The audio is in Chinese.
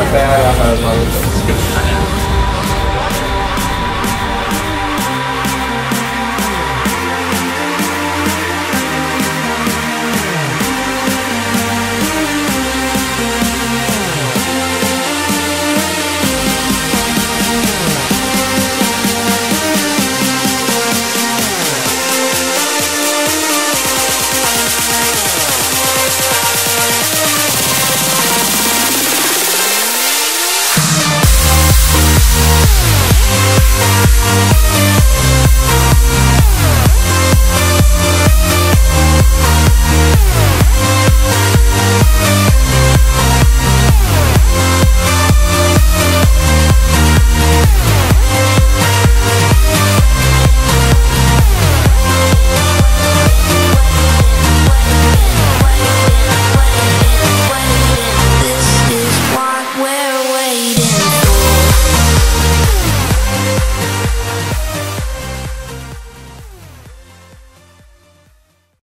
Saya akan.